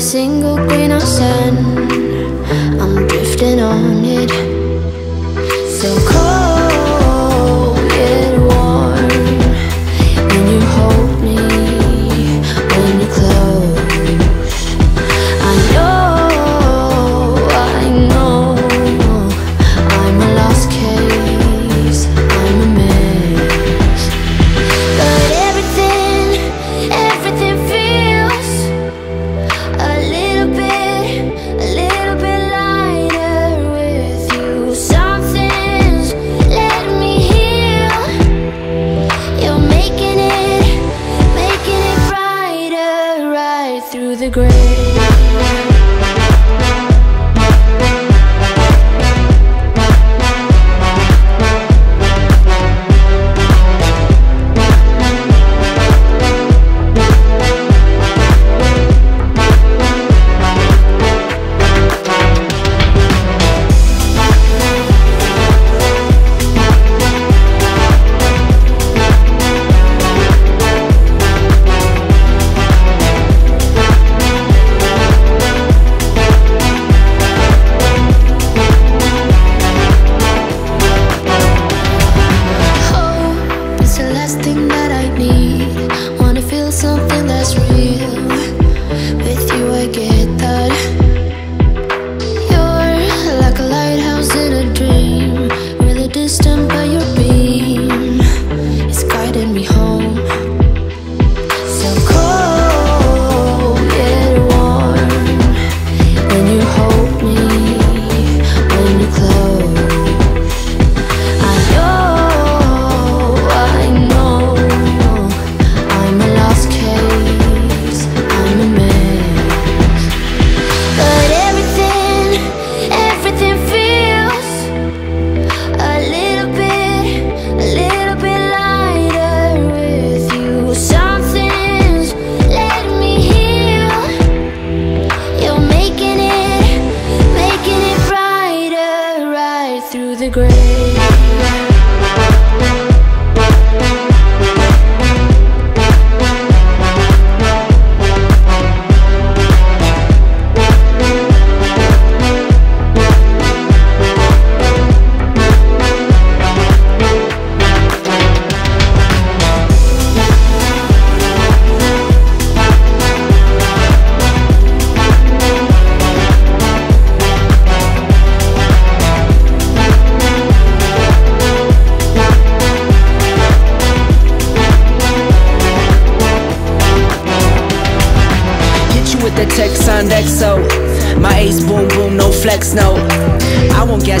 single grain of sand.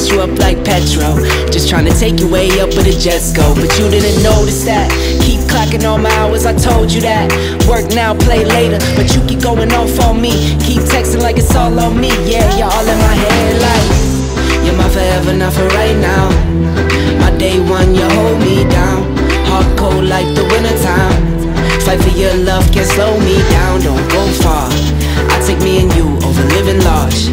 Gas you up like petrol. Just trying to take you way up with the jets go. But you didn't notice that. Keep clocking all my hours, I told you that. Work now, play later. But you keep going off on me. Keep texting like it's all on me. Yeah, you're all in my head like. You're my forever, not for right now. My day one, you hold me down. Hard cold like the wintertime. Fight for your love, can't slow me down, don't go far. I take me and you over living large.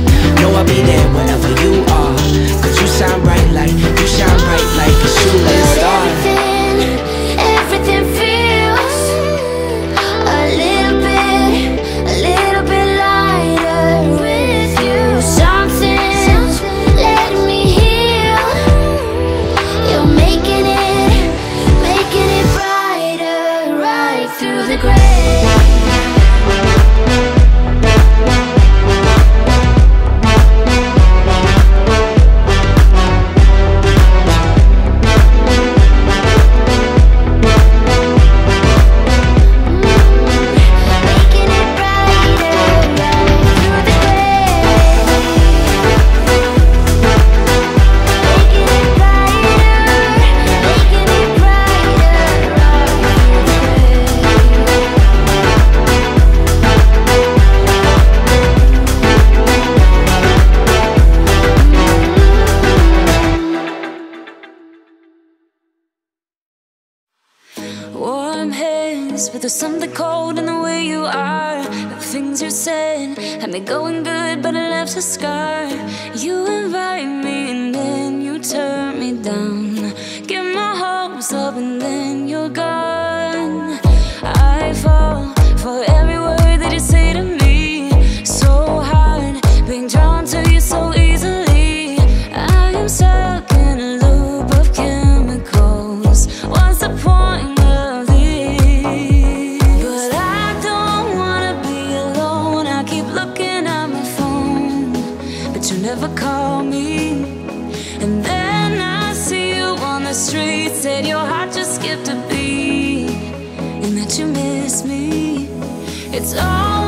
Warm hands, but there's something cold in the way you are. The things you said had me going good, but it left a scar. You invite me and then you turn me down. Said your heart just skipped a beat and that you miss me. It's all